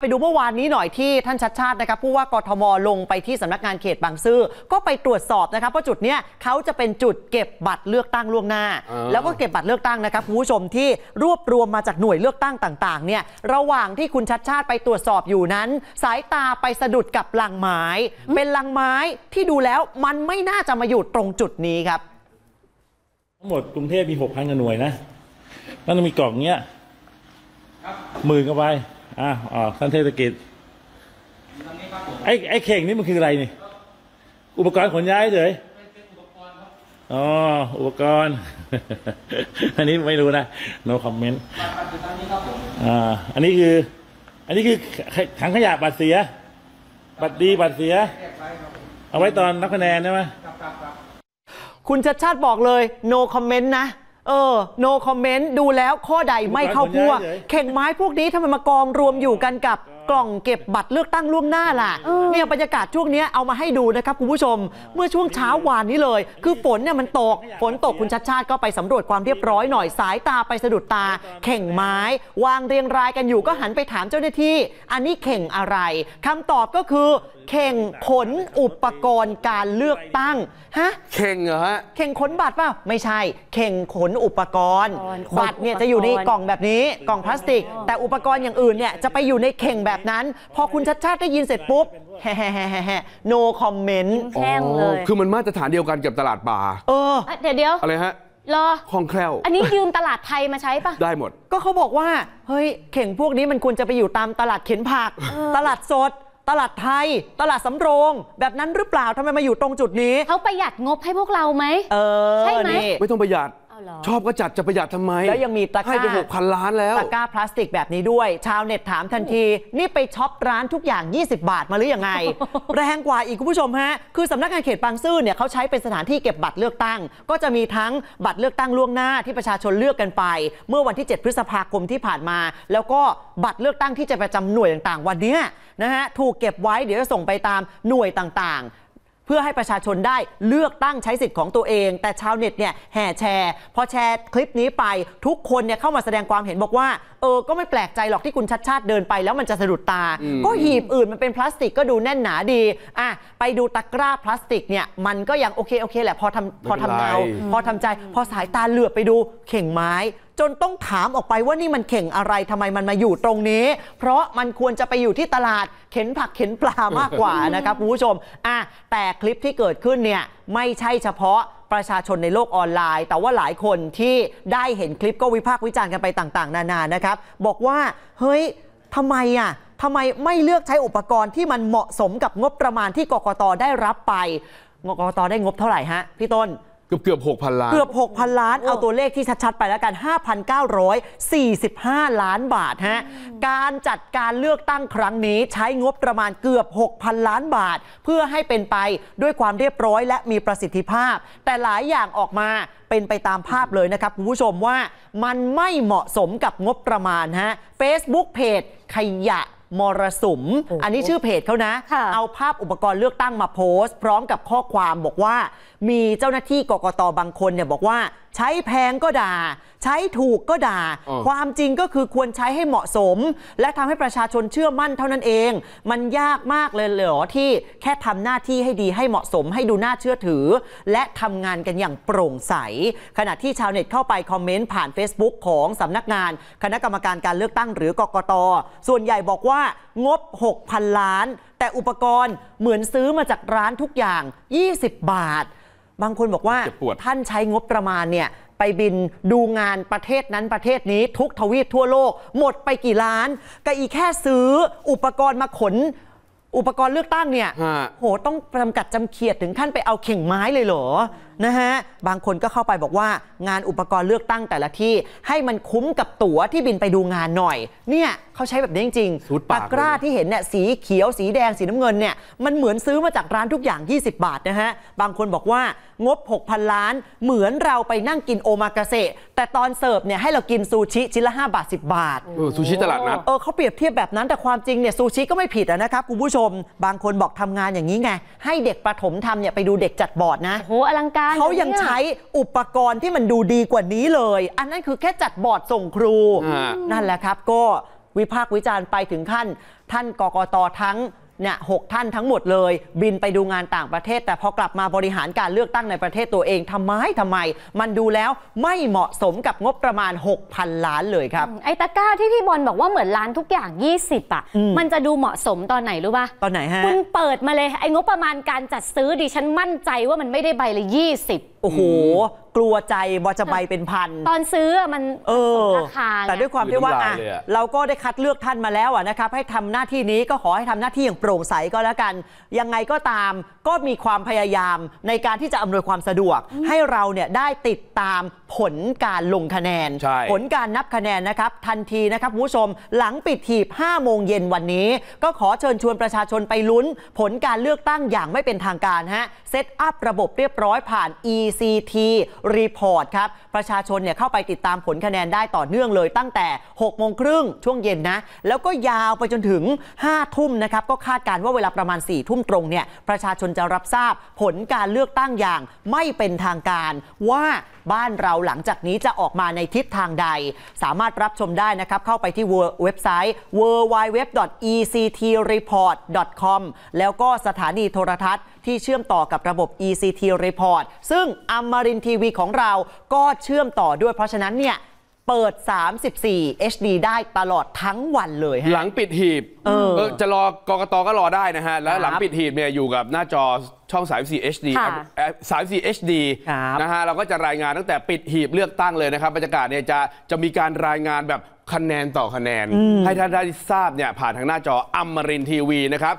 ไปดูเมื่อวานนี้หน่อยที่ท่านชัดชาตินะครับผู้ว่ากทมลงไปที่สำนักงานเขตบางซื่อก็ไปตรวจสอบนะครับเพราะจุดเนี้ยเขาจะเป็นจุดเก็บบัตรเลือกตั้งล่วงหน้าอ่าแล้วก็เก็บบัตรเลือกตั้งนะครับคุณผู้ชมที่รวบรวมมาจากหน่วยเลือกตั้งต่างๆเนี่ยระหว่างที่คุณชัดชาติไปตรวจสอบอยู่นั้น สายตาไปสะดุดกับลังไม้ เป็นลังไม้ที่ดูแล้วมันไม่น่าจะมาอยู่ตรงจุดนี้ครับ ทั้งหมดกรุงเทพมีหกพันกว่าหน่วยนะแล้วมันมีกล่องเงี้ยหมื่นก็ไป อะอ๋อท่านเทศกิจไอ้ไอ้เข่งนี่มันคืออะไรนี่ อุปกรณ์ขนย้ายเลยอ๋ออุปกรณ์ อันนี้ไม่รู้นะ no comment อ่าอันนี้คือ อันนี้คือถังขยะบัตรเสีย บัตรดีบัตรเสีย เอาไว้ตอนนับคะแนนใช่ไหมคุณชัดชาติบอกเลย no comment นะ เออ no comment ดูแล้วข้อใดไม่เข้าพวก เข่งไม้พวกนี้ทำไมมากองรวมอยู่กันกับกล่องเก็บบัตรเลือกตั้งล่วงหน้าล่ะเนี่ยบรรยากาศช่วงเนี้ยเอามาให้ดูนะครับคุณผู้ชม เมื่อช่วงเช้าวานนี้เลย คือฝนเนี่ยมันตก ฝนตกคุณชัดชาติก็ไปสำรวจความเรียบร้อยหน่อยสายตาไปสะดุดตา เข่งไม้ วางเรียงรายกันอยู่ก็หันไปถามเจ้าหน้าที่ อันนี้เข่งอะไรคำตอบก็คือ เข่งขนอุปกรณ์การเลือกตั้งฮะเข่งเหรอฮะเข่งขนบัตรเปล่าไม่ใช่ เข่งขนอุปกรณ์อุปกรณ์ขนบัตรเนี่ยอุปกรณ์จะอยู่ในกล่องแบบนี้กล่องพลาสติก แต่อุปกรณ์อย่างอื่นเนี่ยจะไปอยู่ในเข่งแบบนั้น พอคุณชัดชาติได้ยินเสร็จปุ๊บแฮ่ no comment แข้งเลยคือมันมาตรฐานเดียวกันกับตลาดป่าเอออะเดี๋ยวเดี๋ยวอะไรฮะรอคล่องแคล่ว อันนี้ยืมตลาดไทยมาใช้ปะได้หมด ก็เขาบอกว่า เฮ้ย เข่งพวกนี้มันควรจะไปอยู่ตามตลาดเข็นผัก ตลาดสด ตลาดไทย ตลาดสำโรง แบบนั้นหรือเปล่าทำไมมาอยู่ตรงจุดนี้ เขาประหยัดงบให้พวกเราไหม เออใช่ไหม นี่ ไม่ต้องประหยัดเอาเหรอ ชอบก็จัดจะประหยัดทำไม แล้วยังมีตะกร้าให้ไปหกพันล้านแล้ว ตะกร้าพลาสติกแบบนี้ด้วย ชาวเน็ตถามทันที นี่ไปช็อปร้านทุกอย่าง 20 บาทมาหรือยังไง แรงกว่าอีกคุณผู้ชมฮะ คือสำนักงานเขตบางซื่อเนี่ยเขาใช้เป็นสถานที่เก็บบัตรเลือกตั้ง ก็จะมีทั้งบัตรเลือกตั้งล่วงหน้าที่ประชาชนเลือกกันไป เมื่อวันที่ 7 พฤษภาคมที่ผ่านมา แล้วก็บัตรเลือกตั้งที่จะประจำหน่วยต่างๆ วันเนี้ยนะฮะถูกเก็บไว้เดี๋ยวจะส่งไปตามหน่วยต่างๆ เพื่อให้ประชาชนได้เลือกตั้งใช้สิทธิ์ของตัวเอง แต่ชาวเน็ตเนี่ยแห่แชร์พอแชร์คลิปนี้ไปทุกคนเนี่ยเข้ามาแสดงความเห็นบอกว่าเออก็ไม่แปลกใจหรอกที่คุณชัดชาติเดินไป แล้วมันจะสะดุดตาอืมก็หีบอื่นมันเป็นพลาสติกก็ดูแน่นหนาดีอะไปดูตะกร้าพลาสติกเนี่ยมันก็ยังโอเคโอเคแหละพอทำพอทำเนาพอทำใจ พอสายตาเหลือบไปดูเข่งไม้ จนต้องถามออกไปว่านี่มันเข่งอะไรทำไมมันมาอยู่ตรงนี้ เพราะมันควรจะไปอยู่ที่ตลาดเข็นผักเข็นปลามากกว่านะครับคุณผู้ชมอะแต่คลิปที่เกิดขึ้นเนี่ยไม่ใช่เฉพาะประชาชนในโลกออนไลน์ แต่ว่าหลายคนที่ได้เห็นคลิปก็วิพากษ์วิจารณ์กันไปต่างๆ นานานะครับ บอกว่าเฮ้ยทำไมอะทำไมไม่เลือกใช้อุปกรณ์ที่มันเหมาะสมกับงบประมาณที่กกตได้รับไปกกตได้งบเท่าไหร่ฮะพี่ต้น เกือบเกือบหกพันล้าน เกือบ 6,000 ล้าน เอาตัวเลขที่ชัดๆ ไปแล้วกัน 5,945 ล้านบาทฮะ การจัดการเลือกตั้งครั้งนี้ใช้งบประมาณเกือบ 6,000 ล้านบาท เพื่อให้เป็นไปด้วยความเรียบร้อยและมีประสิทธิภาพ แต่หลายอย่างออกมาเป็นไปตามภาพเลยนะครับ คุณผู้ชมว่ามันไม่เหมาะสมกับงบประมาณฮะ Facebook เพจขยะ มรสุม อันนี้ชื่อเพจเขานะค่ะเอาภาพอุปกรณ์เลือกตั้งมาโพสต์ พร้อมกับข้อความบอกว่า มีเจ้าหน้าที่กกตบางคนเนี่ยบอกว่า ใช้แพงก็ด่า ใช้ถูกก็ด่าอ๋อความจริงก็คือควรใช้ให้เหมาะสม และทำให้ประชาชนเชื่อมั่นเท่านั้นเอง มันยากมากเลยเหรอที่แค่ทำหน้าที่ให้ดีให้เหมาะสม ให้ดูน่าเชื่อถือ และทำงานกันอย่างโปร่งใส ขณะที่ชาวเน็ตเข้าไปคอมเมนต์ผ่าน Facebook ของสำนักงาน คณะกรรมการการเลือกตั้งหรือกกตส่วนใหญ่บอกว่างบ 6,000 ล้าน แต่อุปกรณ์เหมือนซื้อมาจากร้านทุกอย่าง 20 บาท บางคนบอกว่าเจ็บปวดท่านใช้งบประมาณเนี่ยไปบินดูงานประเทศนั้นประเทศนี้ทุกทวีปทั่วโลก หมดไปกี่ล้านก็อีกแค่ซื้ออุปกรณ์มาขน อุปกรณ์เลือกตั้งเนี่ยฮะโหต้องจำกัดจำเขียดถึงขั้นไปเอาเข่งไม้เลยเหรอ นะฮะ บางคนก็เข้าไปบอกว่างานอุปกรณ์เลือกตั้งแต่ละที่ ให้มันคุ้มกับตั๋วที่บินไปดูงานหน่อย เนี่ยเขาใช้แบบนี้จริงสูดๆปากตะกร้าเลยนะที่เห็นเนี่ยสีเขียวสีแดงสีน้ำเงินเนี่ยมันเหมือนซื้อมาจากร้านทุกอย่าง 20 บาทนะฮะ บางคนบอกว่างบ 6,000 ล้าน เหมือนเราไปนั่งกินโอมากาเสะแต่ตอนเสิร์ฟเนี่ยให้เรากินซูชิชิ้นละ 5 บาท 10 บาทเออซูชิตลาดนัดเออเขาเปรียบเทียบแบบนั้นแต่ความจริงเนี่ยซูชิก็ไม่ผิดอะนะครับคุณผู้ชม บางคนบอกทำงานอย่างนี้ไงให้เด็กประถมทำเนี่ยไปดูเด็กจัดบอร์ดนะโอ้โหอลังการเขายังนี่ใช้อุปกรณ์ที่มันดูดีกว่านี้เลย อันนั้นคือแค่จัดบอร์ดส่งครูฮะนั่นแหละครับ ก็วิพากษ์วิจารณ์ไปถึงขั้น ท่านกกตทั้ง เนี่ยหกท่านทั้งหมดเลย บินไปดูงานต่างประเทศ แต่พอกลับมาบริหารการเลือกตั้งในประเทศตัวเองทำไมทำไม มันดูแล้วไม่เหมาะสมกับงบประมาณ 6,000 ล้านเลยครับ ไอ้ตะกร้าที่พี่บอลบอกว่าเหมือนร้านทุกอย่าง 20อะอืม มันจะดูเหมาะสมตอนไหนรู้ป่ะตอนไหนฮะ คุณเปิดมาเลยไอ้งบประมาณการจัดซื้อดิฉันมั่นใจว่ามันไม่ได้ใบละ20โอ้โห กลัวใจบอจะใบเป็นพัน ตอนซื้ออะมันเออราคาไงแต่ด้วยความที่ว่าคือน้ำลายอะเลยอะเราก็ได้คัดเลือกท่านมาแล้วอะนะครับ ให้ทำหน้าที่นี้ก็ขอให้ทำหน้าที่อย่างโปร่งใสก็แล้วกัน ยังไงก็ตามก็มีความพยายามในการที่จะอำนวยความสะดวก ให้เราเนี่ยได้ติดตามผลการลงคะแนนใช่ผลการนับคะแนนนะครับ ทันทีนะครับคุณผู้ชมหลังปิดหีบ 5 โมงเย็นวันนี้ ก็ขอเชิญชวนประชาชนไปลุ้น ผลการเลือกตั้งอย่างไม่เป็นทางการฮะเซตอัพระบบเรียบร้อยผ่าน ECT Report ครับ ประชาชนเนี่ยเข้าไปติดตามผลคะแนนได้ต่อเนื่องเลยตั้งแต่ 6 โมงครึ่งช่วงเย็นนะ แล้วก็ยาวไปจนถึง 5 ทุ่มนะครับ ก็คาดการณ์ว่าเวลาประมาณ 4 ทุ่มตรงเนี่ยประชาชนจะรับทราบผลการเลือกตั้งอย่างไม่เป็นทางการ ว่าบ้านเราหลังจากนี้จะออกมาในทิศทางใด สามารถรับชมได้นะครับ เข้าไปที่เว็บไซต์ www.ectreport.com แล้วก็สถานีโทรทัศน์ ที่เชื่อมต่อกับระบบ ECT Report ซึ่งอมรินทีวีของเราก็เชื่อมต่อด้วยเพราะฉะนั้นเนี่ยเปิด 34 HD ได้ตลอดทั้งวันเลยฮะ หลังปิดหีบเออเออจะรอกกตก็รอได้นะฮะ แล้วครับหลังปิดหีบเนี่ยอยู่กับหน้าจอช่อง 34 HD ค่ะเอ่อ34 HD ครับนะฮะ เราก็จะรายงานตั้งแต่ปิดหีบเลือกตั้งเลยนะครับ บรรยากาศเนี่ยจะจะมีการรายงานแบบคะแนนต่อคะแนน ให้ท่านได้ทราบเนี่ยผ่านทางหน้าจออมรินทีวีนะครับ